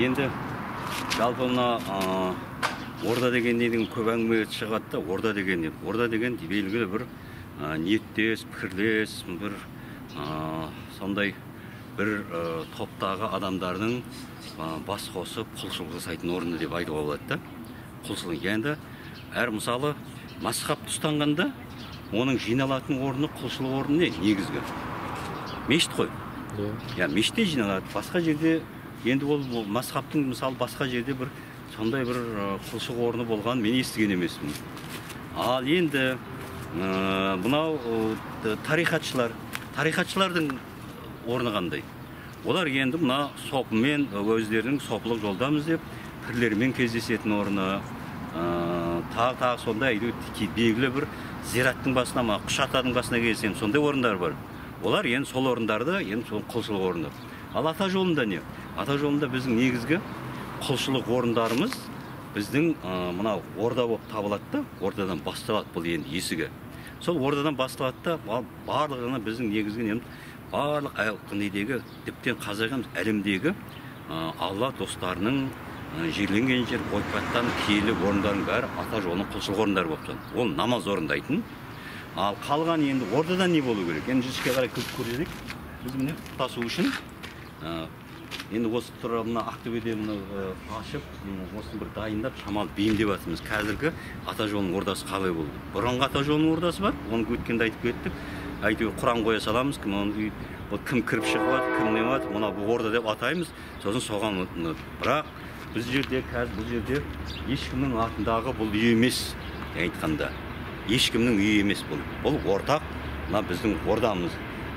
енді жалпы мына орда деген неден көп әңгіме шығады да орда деген не орда деген белгілі бір ниеттес пікірлес бір сондай бір топтағы адамдардың бас қосып құлшылық жасайтын орны деп айтуға болады да. Құлшылық. Енді әр мысалы масхабты ұстанғанда оның жиналатын орны құлшылық орны не негізгі? Мешіт қой. Иә. Мешітте жиналады. Басқа жерде енді ол масхабтың мысалы басқа жерде бір сондай бір ы, құлшылық орны болғанын мен естіген емеспін. Ал енді мынау тарихатшылар тарихатшылардың орны қандай? Олар енді мына сопымен өздерінің сопылық жолдамыз деп пірлермен кездесетін орны ы, тағы тағы сондай әйтеуір белгілі бір зираттың басына ма құш атаның басына келсем сондай орындар бар. Олар енді сол орындарды енді сол құлшылық орны ал ата жолында не? Ата жолында біздің негізгі құлшылық орындарымыз біздің мынау орда болып табылады да ордадан басталады бұл енді есігі. Сол ордадан басталады да ба- барлығына біздің негізгі неміз барлық недегі тіптен қазақ емес әлемдегі алла достарының жерленген жер ойпаттан киелі орындардың бәрі ата жолының құлшылық орындары болып тұр. Ол намаз орындайтын. Ал қалған енді ордада не болу керек? Енді ішке қарай кіріп көрсек біз міне үшін енді осы тұра мына ақтөбеде мына ашып осыны бір дайындап шамалы бейімдеп жатырмыз қазіргі ата жолының ордасы қалай болды? Бұрынғы ата жолының ордасы бар оны өткенде айтып кеттік. Әйтеуір құран қоя саламыз кім үй- ол кім кіріп шығып жатыр кім не жатыр мына орда деп атаймыз. Сосын соған бірақ біз жерде қазір бұл жерде ешкімнің атындағы бұл үй емес айтқанда ешкімнің үйі емес бұл. Бұл ортақ мына біздің ордамыз.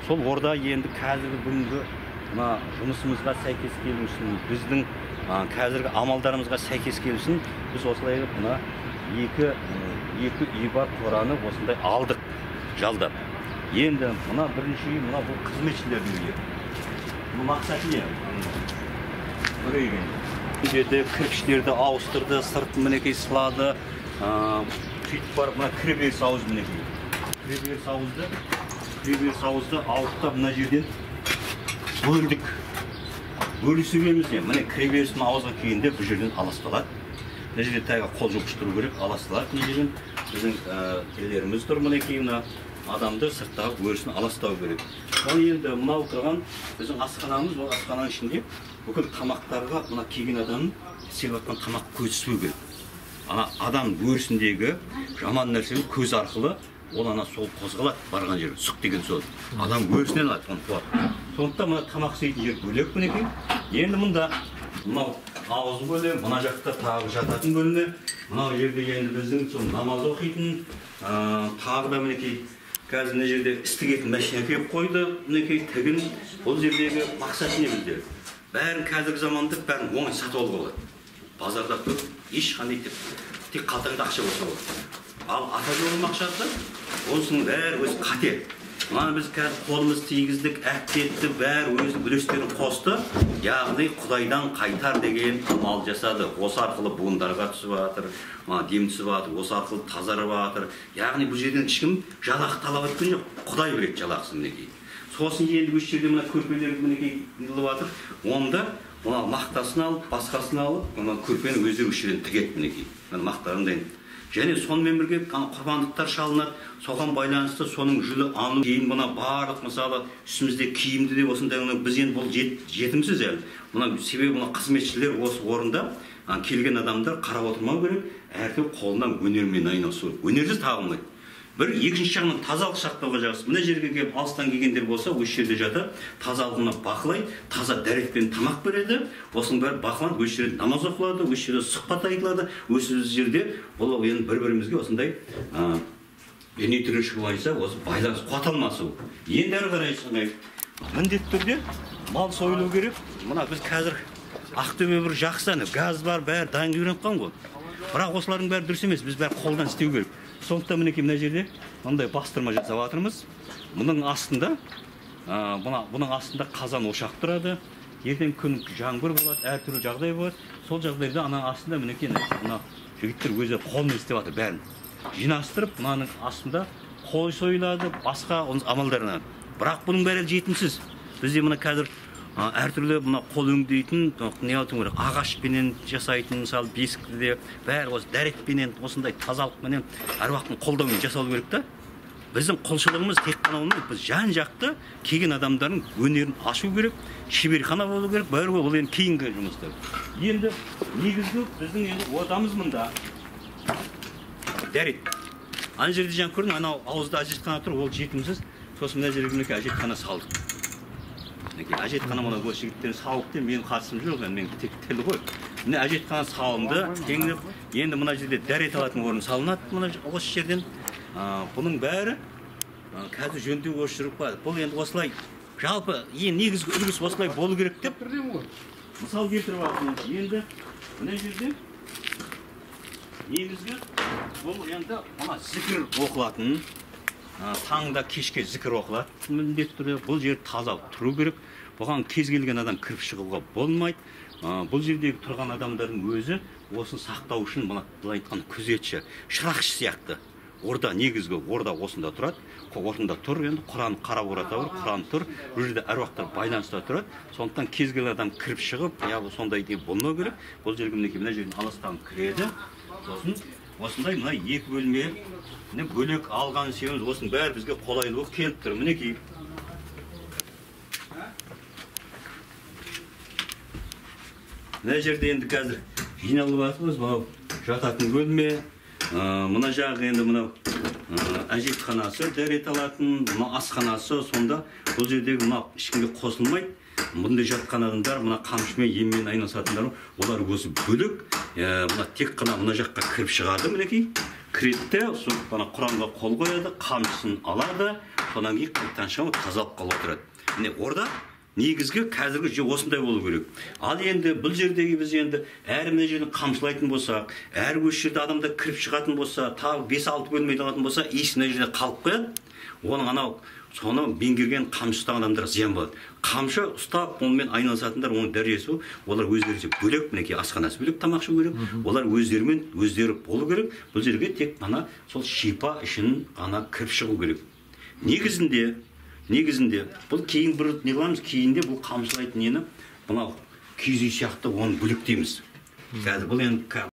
Сол орда енді қазіргі бүгінгі мына жұмысымызға сәйкес келу үшін біздің қазіргі амалдарымызға сәйкес келу үшін біз осылай мына екі екі үй бар қораны осындай алдық жалдап. Енді мына бірінші үй мына бұл қызметшілердің үйі. Бұл мақсаты не? Бір жерде кірпіштерді ауыстырды сыртын мінекей сылады сөйтіп барып мына кіреберіс ауыз мінекей. Кіреберіс ауызды кіреберіс ауызды ауыстап мына жерден. Бөлдік бөлісуіміз не міне кіреберістің ауызға келгенде бұл жерден аласталады мына жерде тағы қол жуғыштыру керек аласталады мына жерден. Біздің ә, нелеріміз тұр мінекей мына адамды сырттағы өрісін аластау керек. Ал енді мынау тұрған біздің асханамыз ол асхананың ішінде бүкіл тамақтарға мына келген адамның істеп жатқан тамақ көз түспеу керек. Ана адам өрісіндегі жаман нәрсені көз арқылы ол ана сол қозғалады барған жері сұқ деген сол адам өрісінен алады оны қуат. Сондықтан мына тамақ істейтін жер бөлек мінекей енді мұнда мынау ауыз бөлме мына жақта тағы жататын бөлме мынау жерде енді біздің сол намаз оқитын ә, тағы да мінекей қазір мына жерде іс тігетін машина әкеліп қойды мінекей тігін бұл жердегі мақсат не бізде? Бәрін қазіргі заманда бәрін оңай сатып алуға болады. Базарда көп ешқандай тек қалтаңда ақша болса болады. Ал ата жолы мақсаты осының бәрі өзі қате. Мына біз қазір қолымыз тигіздік әктетті бәрі өзінің үлестерін қосты. Яғни құдайдан қайтар деген амал жасады. Осы арқылы буындарға түсіп жатыр мына дем түсіп жатыр осы арқылы тазарып жатыр яғни бұл жерден ешкім жалақы талап еткен жоқ. Құдай береді жалақысын мінекей. Сосын енді осы жерде мына көрпелер мінекей неғылып жатыр онда мына мақтасын алып басқасын алып мына көрпені өздері осы жерден тігеді мінекей. Мына мақтарын дайын. Және сонымен бірге құрбандықтар шалынады. Соған байланысты соның жүлі алыну кейін мына барлық мысалы үстімізде киімді де осындай біз енді бұл жет, жетімсіз әлі. Мына себебі мына қызметшілер осы орында келген адамдар қарап отырмау керек әркім қолынан өнермен айналысу керек. Өнерсіз табылмайды бір екінші жағынан тазалық сақтауға жақсы мына жерге келіп алыстан келгендер болса осы жерде жатады тазалығына бақылайды таза дәретпен тамақ береді. Осының бәрі бақыланып осы жерде намаз оқылады осы жерде сұхбат айтылады. Осы жерде бұл енді бір бірімізге осындай ә, діни бойынша осы байланыс қуат алмасу. Енді әрі қарай сондай міндетті түрде мал сойылу керек. Мына біз қазір ақтөбе бір жақсы ана газ бар бәрі дайын үйреніп қалған ғой. Бірақ осылардың бәрі дұрыс емес біз бәрі қолдан істеу керек. Сондықтан мінекей мына жерде мындай бастырма жасап жатырмыз. Мұның астында ә, мына бұның астында қазан ошақ тұрады. Ертең күн жаңбыр болады әртүрлі жағдай болады. Сол жағдайда ана астында мінекей мына жігіттер өзі қолмен істеп жатыр бәрін. Жинастырып мынаның астында қой сойылады басқа амалдарынан бірақ бұның бәрі жетімсіз. Бізде мына қазір әртүрлі мына қол өңдейтін ы, не айту керек ағашпенен жасайтын мысалы бесікті де бәрі осы дәретпенен осындай тазалықпенен әруақтың қолдауымен жасалу керек та. Біздің құлшылығымыз тек қана оны біз жан жақты келген адамдардың өнерін ашу керек шеберхана болу керек бәрі ол енді кейінгі жұмыстар. Енді негізгі біздің енді отамыз мында. Дәрет. Ана жерде жаңа көрдің анау ауызда әжетхана тұр ол жетімсіз. Сосын мына жерге мінекей әжетхана салдық. Мінекей әжетхана мына осы жігіттер салып деп менің қатысым жоқ енді мен тек тіл ғой міне әжетхана салынды теңдеп енді мына жерде дәрет алатын орын салынады мына осы жерден бұның бәрі қазір жөндеу осы жүріп барады бұл енді осылай жалпы ең негізгі үлгісі осылай болу керек деп мысал келтіріп жатырмын енді мына жерде негізгі бұл енді мына зікір оқылатын таңда кешке зікір оқылады. Міндетті түрде бұл жер таза тұру керек. Бұған кез келген адам кіріп шығуға болмайды. Бұл жердегі тұрған адамдардың өзі осыны сақтау үшін мына былай айтқанда күзетші шырақшы сияқты. Орда негізгі орда осында тұрады. Осында тұр енді құран қарап ората бар құран тұр. Бұл жерде әруақтар байланыста тұрады. Сондықтан кез келген адам кіріп шығып я сондай болмау керек. Бұл жерге мінекей мына жерден алыстан кіреді. Сосын осындай мына екі бөлме міне бөлек алған себебіміз осының бәрі бізге қолайлы болып келіп тұр мінекей. Мына жерде енді қазір жиналып жатырмыз мынау жататын бөлме мына жағы енді мынау әжетханасы дәрет алатын мына асханасы сонда бұл жердегі мына ешкімге қосылмайды мұндай жатқан адамдар мына қамшымен еммен айналысатындар олар өзі бөлек ә, мына тек қана мына жаққа кіріп шығады мінекей. Кіреді де сол ана құранға қол қояды қамшысын алады содан кейін қайтадан шығып тазалыққа отырады. Міне орда негізгі қазіргі жүйе осындай болу керек. Ал енді бұл жердегі біз енді әр мына жерден қамшылайтын болсақ әр осы жерде адамдар кіріп шығатын болса тағы бес алты бөлмеде алатын болса иіс мына жерде қалып қояды. Оның анау соны меңгерген қамшы ұстаған адамдарға зиян болады. Қамшы ұстап онымен айналысатындар оның дәрежесі олар өздерінше бөлек мінекей асханасы бөлек тамақ ішу керек. Олар өздерімен өздері болу керек. Бұл жерге тек ана сол шипа үшін ғана кіріп шығу керек. Негізінде негізінде бұл кейін бір не қыламыз кейінде бұл қамшылайтын нені? Мынау киіз үй сияқты оны бөлектейміз. Қазір бұл енді